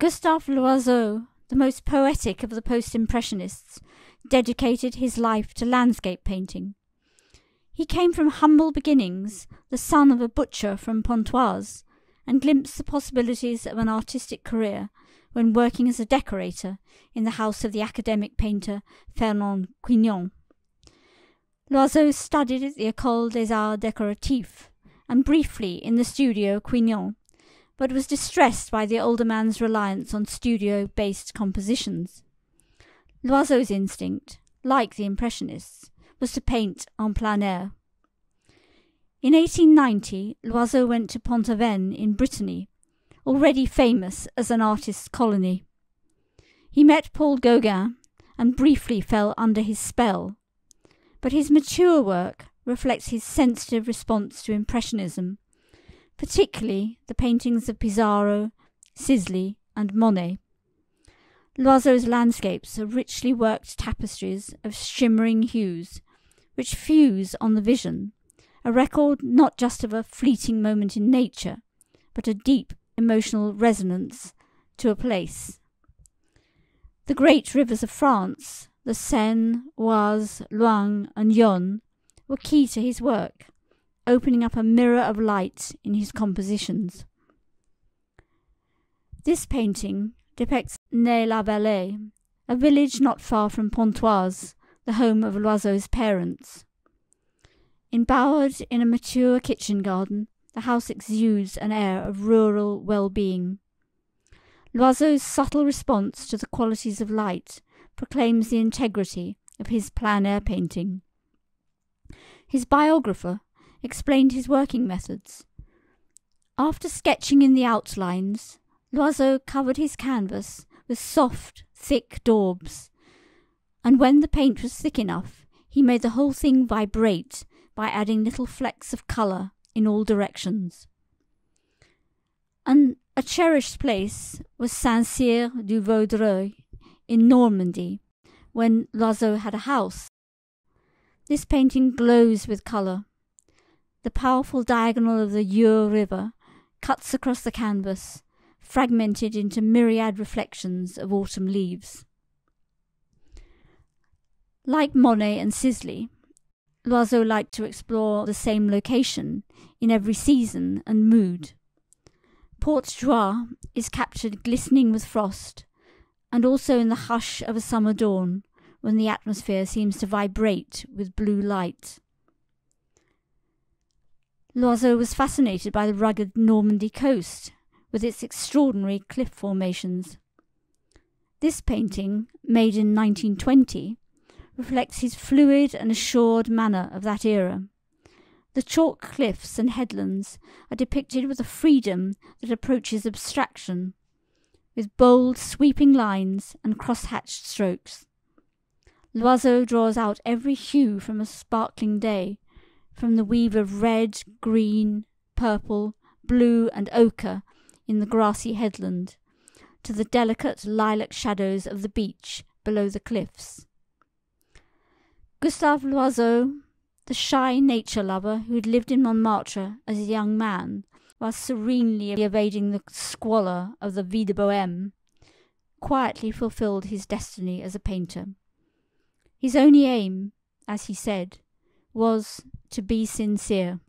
Gustave Loiseau, the most poetic of the post Impressionists, dedicated his life to landscape painting. He came from humble beginnings, the son of a butcher from Pontoise, and glimpsed the possibilities of an artistic career when working as a decorator in the house of the academic painter Fernand Quignon. Loiseau studied at the École des Arts Décoratifs and briefly in the studio Quignon, but was distressed by the older man's reliance on studio based compositions. Loiseau's instinct, like the Impressionists, was to paint en plein air. In 1890, Loiseau went to Pont-Aven in Brittany, already famous as an artist's colony. He met Paul Gauguin and briefly fell under his spell, but his mature work reflects his sensitive response to Impressionism, particularly the paintings of Pissarro, Sisley, and Monet. Loiseau's landscapes are richly worked tapestries of shimmering hues, which fuse on the vision, a record not just of a fleeting moment in nature, but a deep emotional resonance to a place. The great rivers of France, the Seine, Oise, Loing, and Yonne, were key to his work, opening up a mirror of light in his compositions. This painting depicts Nesles-la-Vallée, a village not far from Pontoise, the home of Loiseau's parents. Embowered in a mature kitchen garden, the house exudes an air of rural well-being. Loiseau's subtle response to the qualities of light proclaims the integrity of his plein air painting. His biographer explained his working methods. After sketching in the outlines, Loiseau covered his canvas with soft, thick daubs, and when the paint was thick enough, he made the whole thing vibrate by adding little flecks of colour in all directions. And a cherished place was Saint Cyr du Vaudreuil in Normandy, when Loiseau had a house. This painting glows with colour. The powerful diagonal of the Eure River cuts across the canvas, fragmented into myriad reflections of autumn leaves. Like Monet and Sisley, Loiseau liked to explore the same location in every season and mood. Port Joie is captured glistening with frost, and also in the hush of a summer dawn when the atmosphere seems to vibrate with blue light. Loiseau was fascinated by the rugged Normandy coast with its extraordinary cliff formations. This painting, made in 1920, reflects his fluid and assured manner of that era. The chalk cliffs and headlands are depicted with a freedom that approaches abstraction, with bold, sweeping lines and cross-hatched strokes. Loiseau draws out every hue from a sparkling day, from the weave of red, green, purple, blue, and ochre in the grassy headland, to the delicate lilac shadows of the beach below the cliffs. Gustave Loiseau, the shy nature lover who had lived in Montmartre as a young man, while serenely evading the squalor of the vie de bohème, quietly fulfilled his destiny as a painter. His only aim, as he said, was to be sincere.